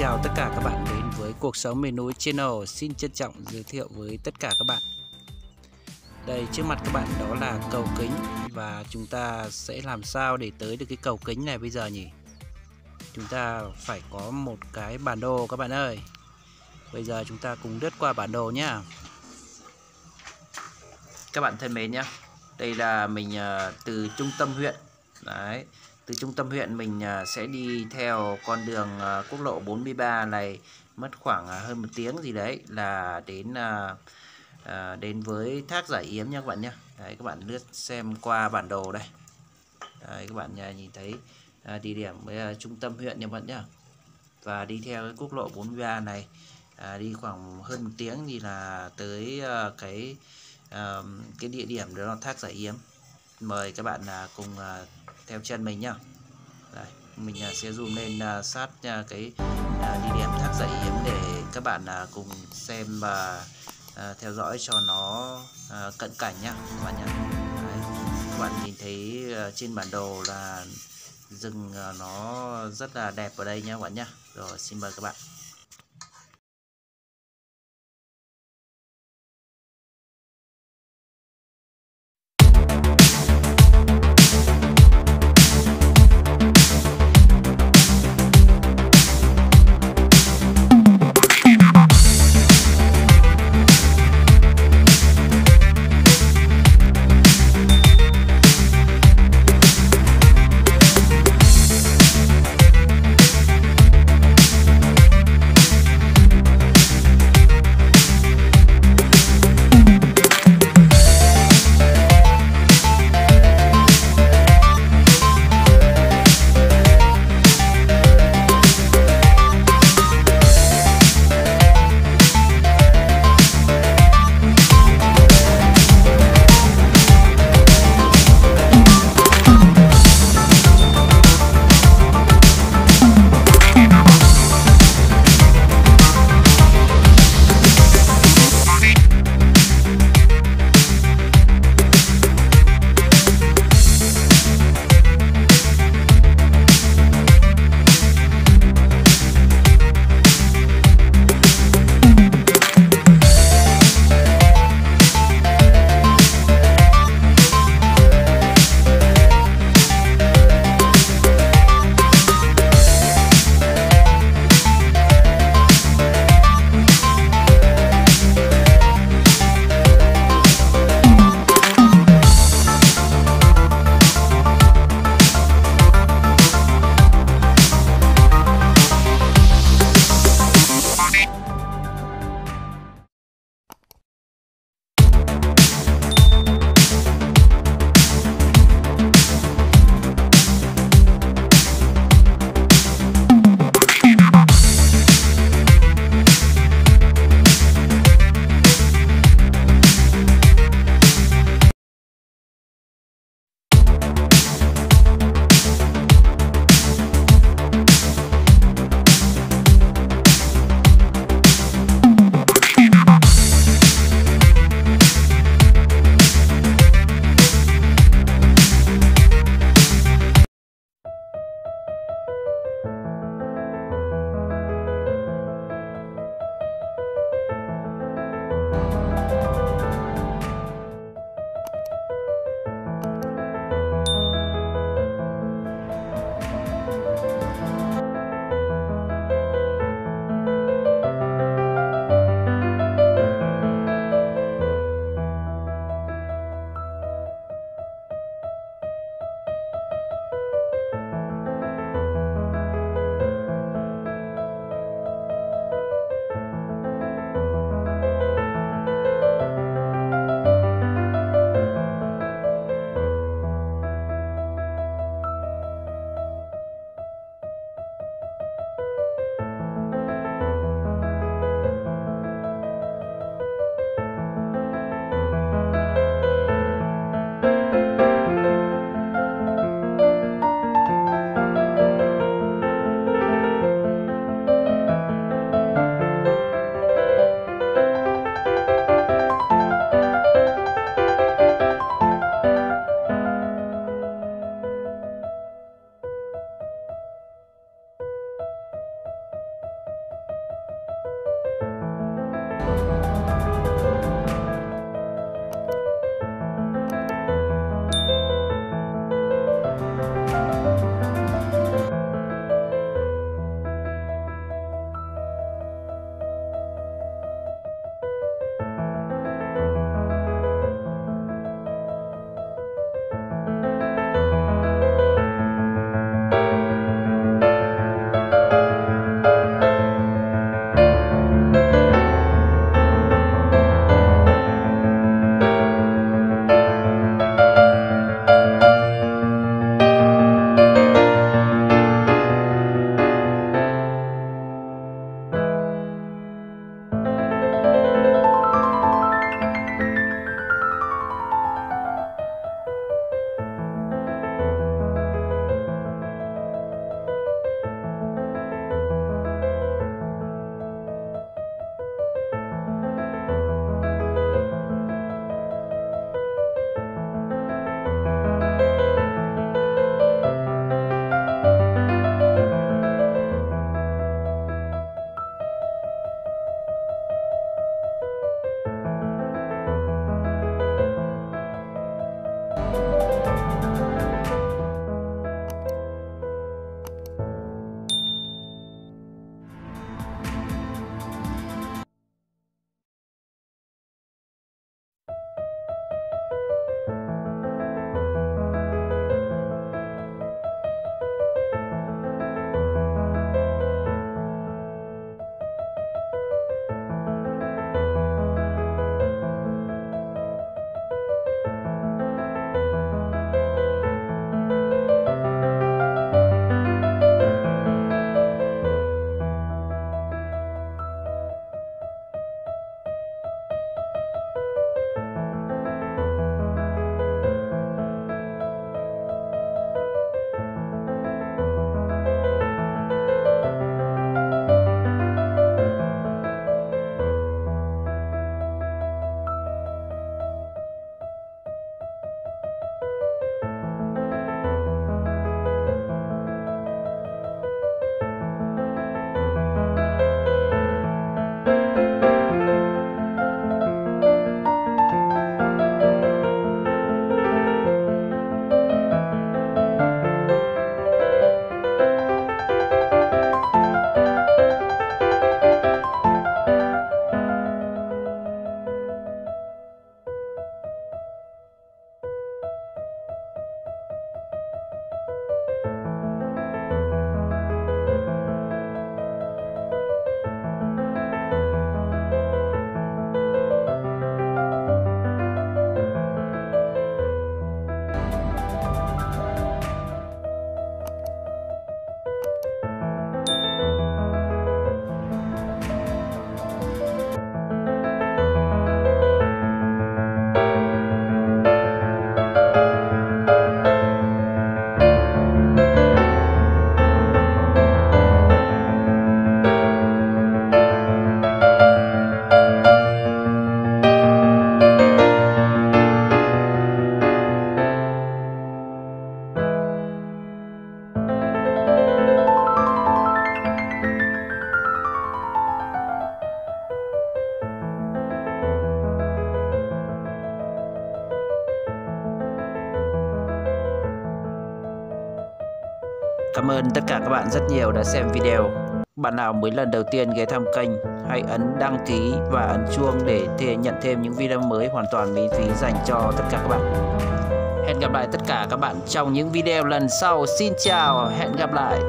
Chào tất cả các bạn đến với Cuộc sống miền núi channel. Xin trân trọng giới thiệu với tất cả các bạn. Đây, trước mặt các bạn đó là cầu kính Và chúng ta sẽ làm sao để tới được cái cầu kính này bây giờ nhỉ? Chúng ta phải có một cái bản đồ các bạn ơi. Bây giờ chúng ta cùng lướt qua bản đồ nhá. Các bạn thân mến nhé. Đây là mình ờ, từ trung tâm huyện. Đấy từ trung tâm huyện mình à, sẽ đi theo con đường à, quốc lộ 43 này mất khoảng à, hơn một tiếng gì đấy là đến đến với thác giải yếm nha các bạn nhé đấy các bạn lướt xem qua bản đồ đây. Đấy, các bạn nhìn thấy địa điểm với trung tâm huyện nha các bạn nhé và đi theo cái quốc lộ 43 này đi khoảng hơn một tiếng thì là tới cái cái địa điểm đó là thác giải yếm. Mời các bạn cùng theo chân mình nhá. Đây, mình à, sẽ zoom lên à, sát à, cái địa điểm thác dậy hiếm để các bạn cùng xem và theo dõi cho nó cận cảnh nhá các bạn nhé Đấy, các bạn nhìn thấy trên bản đồ là rừng nó rất là đẹp ở đây nhé các bạn nhá. rồi xin mời các bạn. Cảm ơn tất cả các bạn rất nhiều đã xem video. Bạn nào mới lần đầu tiên ghé thăm kênh, hãy ấn đăng ký và ấn chuông để thể nhận thêm những video mới hoàn toàn miễn phí dành cho tất cả các bạn. Hẹn gặp lại tất cả các bạn trong những video lần sau. Xin chào, hẹn gặp lại.